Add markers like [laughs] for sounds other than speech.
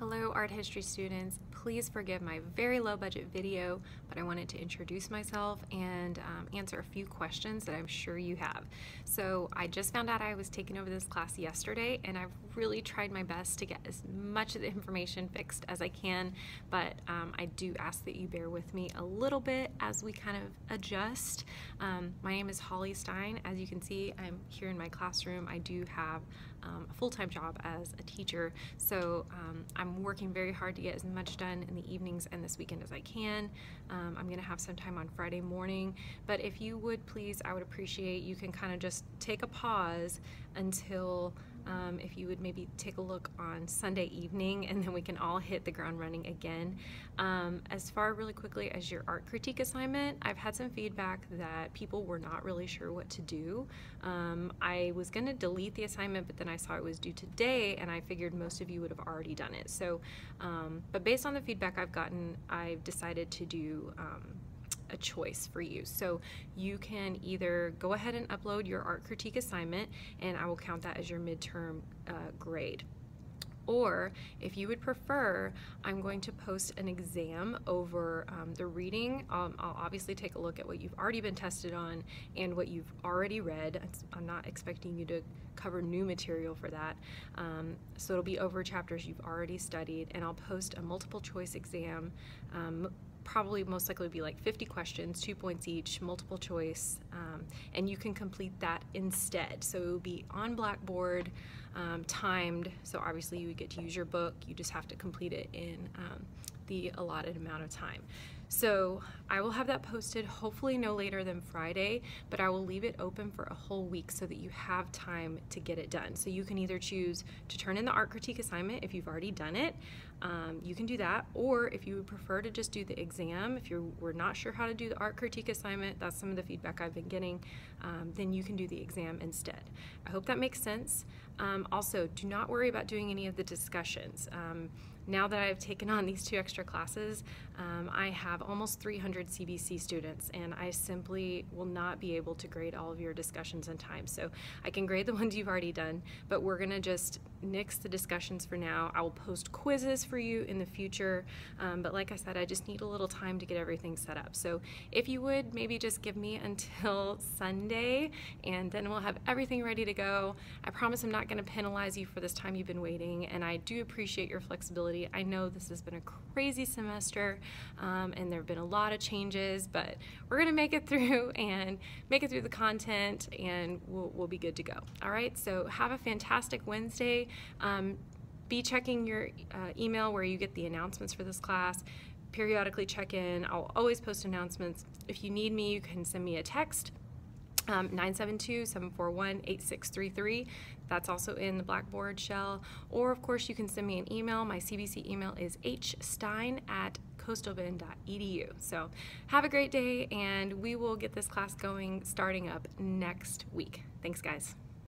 Hello art history students, please forgive my very low budget video, but I wanted to introduce myself and um, answer a few questions that I'm sure you have. So I just found out I was taking over this class yesterday and I've really tried my best to get as much of the information fixed as I can, but um, I do ask that you bear with me a little bit as we kind of adjust. Um, my name is Holly Stein. As you can see, I'm here in my classroom. I do have um, a full-time job as a teacher, so um, I'm working very hard to get as much done in the evenings and this weekend as I can. Um, I'm to have some time on Friday morning, but if you would please, I would appreciate you can kind of just take a pause until um, if you would maybe take a look on Sunday evening and then we can all hit the ground running again. Um, as far really quickly as your art critique assignment, I've had some feedback that people were not really sure what to do. Um, I was going to delete the assignment, but then I saw it was due today and I figured most of you would have already done it. So, um, but based on the feedback I've gotten, I've decided to do um, a choice for you. So you can either go ahead and upload your art critique assignment and I will count that as your midterm uh, grade. Or if you would prefer, I'm going to post an exam over um, the reading. Um, I'll obviously take a look at what you've already been tested on and what you've already read. I'm not expecting you to cover new material for that. Um, so it'll be over chapters you've already studied and I'll post a multiple choice exam um, probably most likely be like 50 questions, two points each, multiple choice, um, and you can complete that instead. So it will be on Blackboard, um, timed, so obviously you would get to use your book, you just have to complete it in um, the allotted amount of time. So I will have that posted hopefully no later than Friday, but I will leave it open for a whole week so that you have time to get it done. So you can either choose to turn in the art critique assignment if you've already done it, um, you can do that, or if you would prefer to just do the exam, if you were not sure how to do the art critique assignment, that's some of the feedback I've been getting, um, then you can do the exam instead. I hope that makes sense. Um, also, do not worry about doing any of the discussions. Um, now that I've taken on these two extra classes, um, I have almost 300 CBC students and I simply will not be able to grade all of your discussions in time. So I can grade the [laughs] ones you've already done, but we're gonna just nix the discussions for now. I will post quizzes for you in the future, um, but like I said, I just need a little time to get everything set up. So if you would maybe just give me [laughs] until Sunday and then we'll have everything ready to go. I promise I'm not gonna penalize you for this time you've been waiting and I do appreciate your flexibility I know this has been a crazy semester um, and there have been a lot of changes, but we're going to make it [laughs] through and make it through the content and we'll, we'll be good to go. All right, so have a fantastic Wednesday. Um, be checking your uh, email where you get the announcements for this class periodically check in. I'll always post announcements. If you need me, you can send me a text um, 972-741-8633. That's also in the Blackboard shell. Or of course you can send me an email. My CBC email is hstein at coastalbend.edu. So have a great day and we will get this class going starting up next week. Thanks guys.